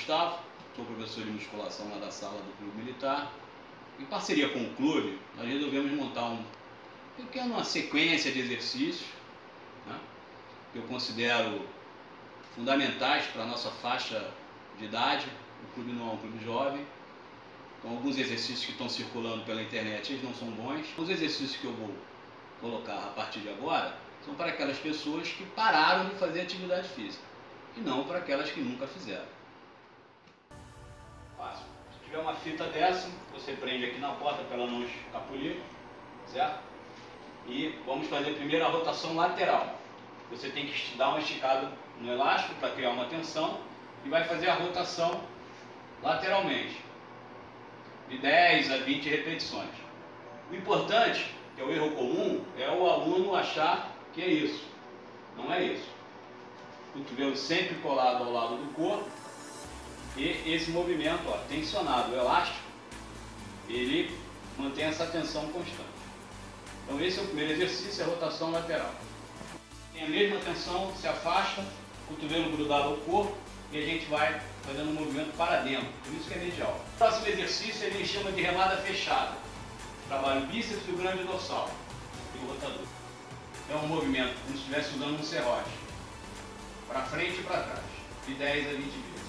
Gustavo, sou professor de musculação lá da sala do Clube Militar. Em parceria com o clube, nós resolvemos montar um pequena sequência de exercícios né, que eu considero fundamentais para a nossa faixa de idade. O clube não é um clube jovem, então alguns exercícios que estão circulando pela internet eles não são bons. Os exercícios que eu vou colocar a partir de agora são para aquelas pessoas que pararam de fazer atividade física e não para aquelas que nunca fizeram. Fácil. Se tiver uma fita dessa, você prende aqui na porta para ela não escapulir, certo? E vamos fazer primeiro a rotação lateral. Você tem que dar uma esticada no elástico para criar uma tensão e vai fazer a rotação lateralmente, de 10 a 20 repetições. O importante, que é o erro comum, é o aluno achar que é isso. Não é isso. Cotovelo sempre colado ao lado do corpo e esse movimento ó, tensionado, o elástico, ele mantém essa tensão constante. Então esse é o primeiro exercício, é a rotação lateral. Tem a mesma tensão, se afasta, cotovelo grudado ao corpo e a gente vai fazendo um movimento para dentro, por isso que é medial. O próximo exercício ele chama de remada fechada. Trabalho bíceps e o grande dorsal e o rotador. É um movimento como se estivesse usando um serrote. Para frente e para trás, de 10 a 20 vezes.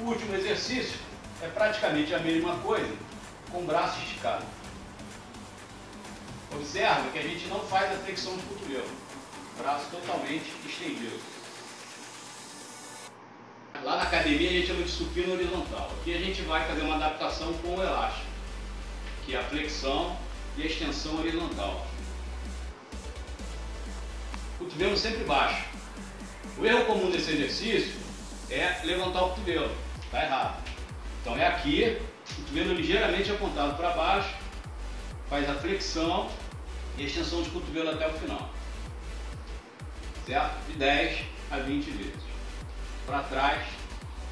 O último exercício é praticamente a mesma coisa, com o braço esticado. Observa que a gente não faz a flexão de cotovelo, braço totalmente estendido. Lá na academia a gente chama de supino horizontal. Aqui a gente vai fazer uma adaptação com o elástico, que é a flexão e a extensão horizontal. Cotovelo sempre baixo. O erro comum desse exercício é levantar o cotovelo. Está errado. Então é aqui, o cotovelo ligeiramente apontado para baixo, faz a flexão e a extensão de cotovelo até o final. Certo? De 10 a 20 vezes. Para trás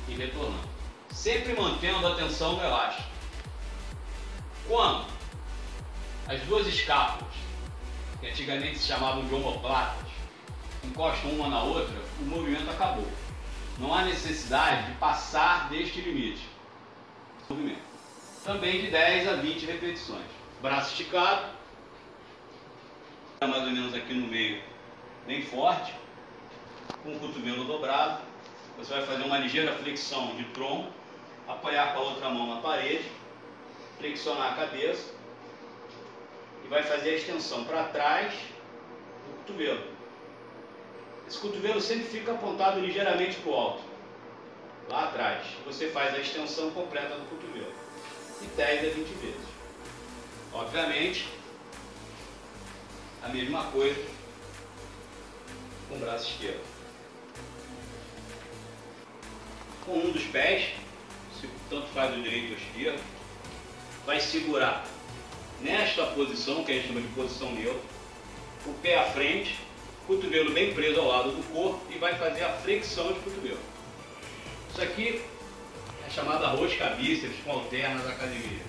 e retornando. Sempre mantendo a tensão no elástico. Quando as duas escápulas, que antigamente se chamavam de omoplatas, encostam uma na outra, o movimento acabou. Não há necessidade de passar deste limite. Movimento. Também de 10 a 20 repetições. Braço esticado, mais ou menos aqui no meio, bem forte, com o cotovelo dobrado. Você vai fazer uma ligeira flexão de tronco, apoiar com a outra mão na parede, flexionar a cabeça e vai fazer a extensão para trás do cotovelo. Esse cotovelo sempre fica apontado ligeiramente para o alto, lá atrás. Você faz a extensão completa do cotovelo, de 10 a 20 vezes. Obviamente, a mesma coisa com o braço esquerdo. Com um dos pés, tanto faz o direito ou esquerdo, vai segurar nesta posição, que a gente chama de posição neutra, o pé à frente cotovelo bem preso ao lado do corpo e vai fazer a flexão de cotovelo. Isso aqui é chamada rosca bíceps com alternas da academia.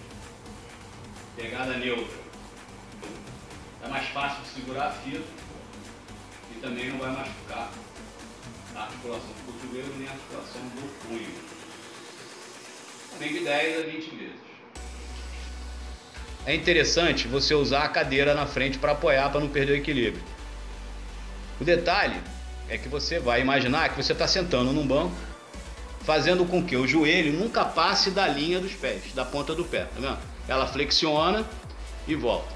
Pegada neutra. É mais fácil de segurar a fita e também não vai machucar a articulação do cotovelo nem a articulação do punho. Também de 10 a 20 vezes. É interessante você usar a cadeira na frente para apoiar, para não perder o equilíbrio. O detalhe é que você vai imaginar que você está sentando num banco, fazendo com que o joelho nunca passe da linha dos pés, da ponta do pé, tá vendo? Ela flexiona e volta.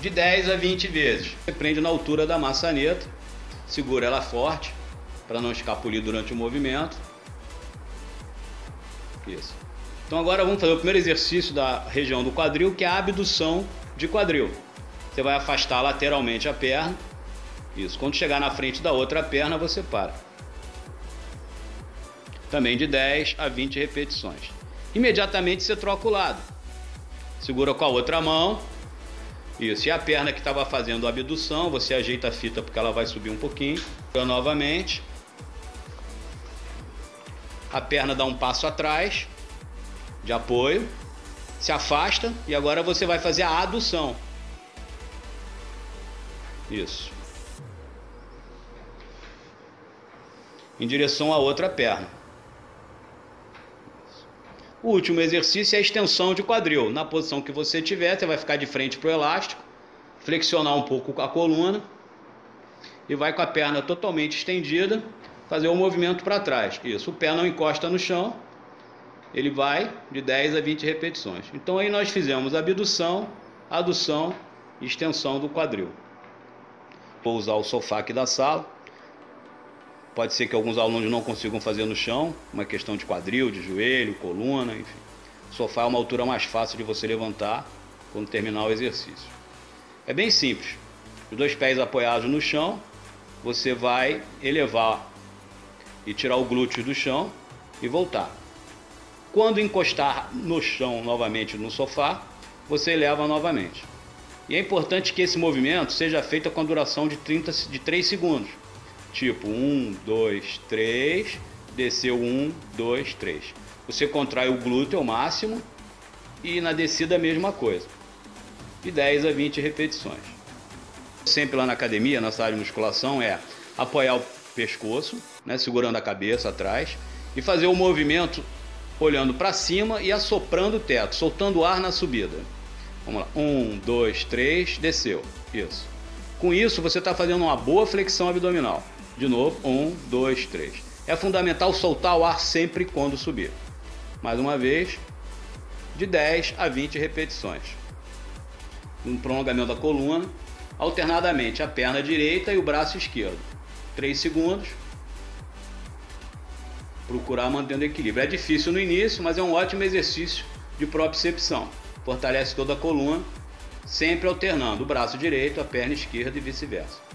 De 10 a 20 vezes. Você prende na altura da maçaneta, segura ela forte para não escapulir durante o movimento. Isso. Então agora vamos fazer o primeiro exercício da região do quadril, que é a abdução de quadril. Você vai afastar lateralmente a perna isso. Quando chegar na frente da outra perna, você para. Também de 10 a 20 repetições. Imediatamente você troca o lado. Segura com a outra mão. Isso. E a perna que estava fazendo a abdução, você ajeita a fita porque ela vai subir um pouquinho. Novamente. A perna dá um passo atrás de apoio, se afasta e agora você vai fazer a adução. Isso. Em direção à outra perna. O último exercício é a extensão de quadril. Na posição que você tiver, você vai ficar de frente para o elástico, flexionar um pouco a coluna e vai com a perna totalmente estendida, fazer o um movimento para trás. Isso, o pé não encosta no chão, ele vai de 10 a 20 repetições. Então aí nós fizemos abdução, adução e extensão do quadril. Vou usar o sofá aqui da sala. Pode ser que alguns alunos não consigam fazer no chão, uma questão de quadril, de joelho, coluna, enfim. O sofá é uma altura mais fácil de você levantar quando terminar o exercício. É bem simples. Os dois pés apoiados no chão, você vai elevar e tirar o glúteo do chão e voltar. Quando encostar no chão novamente no sofá, você eleva novamente. E é importante que esse movimento seja feito com a duração de, 30, de 3 segundos. Tipo 1, 2, 3, desceu 1, 2, 3. Você contrai o glúteo ao máximo e na descida a mesma coisa. De 10 a 20 repetições. Sempre lá na academia, na sala de musculação, é apoiar o pescoço, né, segurando a cabeça atrás, e fazer o movimento olhando para cima e assoprando o teto, soltando ar na subida. Vamos lá. Um, dois, três, desceu. Isso. Com isso, você está fazendo uma boa flexão abdominal. De novo, um, dois, três. É fundamental soltar o ar sempre quando subir. Mais uma vez, de 10 a 20 repetições. Um prolongamento da coluna, alternadamente a perna direita e o braço esquerdo. 3 segundos. Procurar mantendo equilíbrio. É difícil no início, mas é um ótimo exercício de propriocepção fortalece toda a coluna, sempre alternando o braço direito, a perna esquerda e vice-versa.